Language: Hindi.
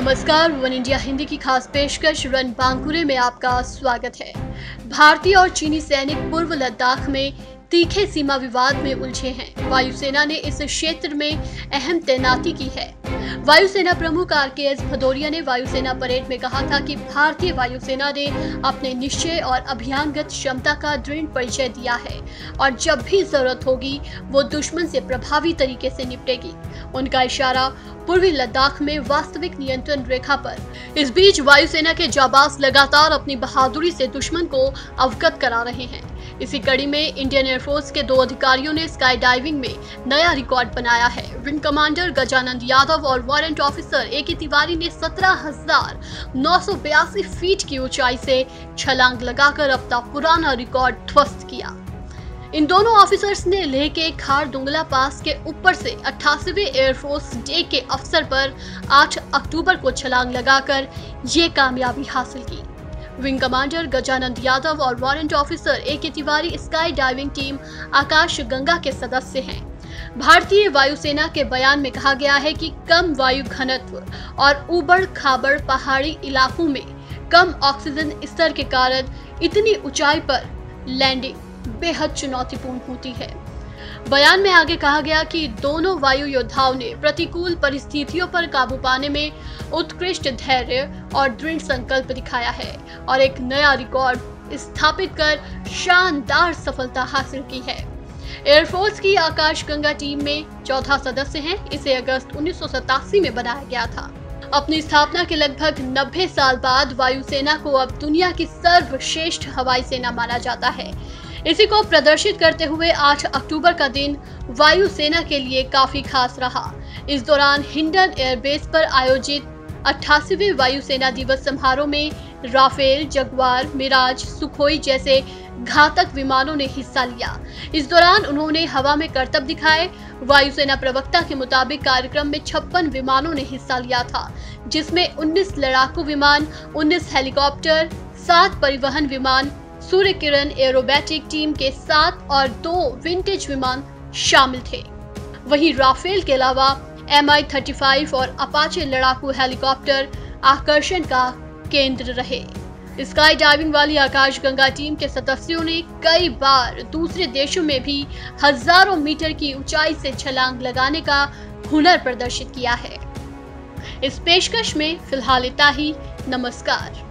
नमस्कार, वन इंडिया हिंदी की खास पेशकश रन बांकुरे में आपका स्वागत है। भारतीय और चीनी सैनिक पूर्व लद्दाख में तीखे सीमा विवाद में उलझे हैं। वायुसेना ने इस क्षेत्र में अहम तैनाती की है। वायुसेना प्रमुख आर के एस भदौरिया ने वायुसेना परेड में कहा था कि भारतीय वायुसेना ने अपने निश्चय और अभियानगत क्षमता का दृढ़ परिचय दिया है और जब भी ज़रूरत होगी, वो दुश्मन से प्रभावी तरीके से निपटेगी। उनका इशारा, पूर्वी लद्दाख में वास्तविक नियंत्रण रेखा पर। इस बीच वायुसेना के जाबाज लगातार अपनी बहादुरी से दुश्मन को अवगत करा रहे हैं। इसी कड़ी में इंडियन एयरफोर्स के दो अधिकारियों ने स्काई डाइविंग में नया रिकॉर्ड बनाया है। विंग कमांडर गजानंद यादव और warrant officer A K Tiwari ने सत्रह हज़ार नौ सौ बयासी फीट की ऊंचाई से छलांग लगाकर अपना पुराना रिकॉर्ड ध्वस्त किया। इन दोनों ऑफिसर्स ने लेह के खार दुंगला पास के ऊपर से अट्ठासीवे एयरफोर्स डे के अवसर पर 8 अक्टूबर को छलांग लगाकर ये कामयाबी हासिल की। विंग कमांडर गजानंद यादव और warrant officer A K Tiwari sky diving team Akash Ganga के सदस्य हैं। भारतीय वायुसेना के बयान में कहा गया है कि कम वायु घनत्व और उबड़ खाबड़ पहाड़ी इलाकों में कम ऑक्सीजन स्तर के कारण इतनी ऊंचाई पर लैंडिंग बेहद चुनौतीपूर्ण होती है। बयान में आगे कहा गया कि दोनों वायु योद्धाओं ने प्रतिकूल परिस्थितियों पर काबू पाने में उत्कृष्ट धैर्य और दृढ़ संकल्प दिखाया है और एक नया रिकॉर्ड स्थापित कर शानदार सफलता हासिल की है। एयरफोर्स की आकाश गंगा टीम में चौथा सदस्य हैं, इसे अगस्त उन्नीस में बनाया गया था। अपनी स्थापना के लगभग 90 साल बाद वायुसेना को अब दुनिया की सर्वश्रेष्ठ हवाई सेना माना जाता है। इसी को प्रदर्शित करते हुए 8 अक्टूबर का दिन वायुसेना के लिए काफ़ी खास रहा। इस दौरान हिंडन एयरबेस पर आयोजित अट्ठासीवे वायुसेना दिवस समारोह में राफेल, जगवार, मिराज, सुखोई जैसे घातक विमानों ने हिस्सा लिया। इस दौरान उन्होंने हवा में करतब दिखाए। वायुसेना प्रवक्ता के मुताबिक कार्यक्रम में छप्पन विमानों ने हिस्सा लिया था, जिसमें 19 लड़ाकू विमान 19 हेलीकॉप्टर, सात परिवहन विमान सूर्य किरण एरोबैटिक टीम के सात और दो विंटेज विमान शामिल थे। वहीं राफेल के अलावा एम आई थर्टी फाइव और अपाचे लड़ाकू हेलीकॉप्टर आकर्षण का केंद्र रहे। स्काई डाइविंग वाली आकाश गंगा टीम के सदस्यों ने कई बार दूसरे देशों में भी हज़ारों मीटर की ऊंचाई से छलांग लगाने का हुनर प्रदर्शित किया है। इस पेशकश में फ़िलहाल इतना ही। नमस्कार।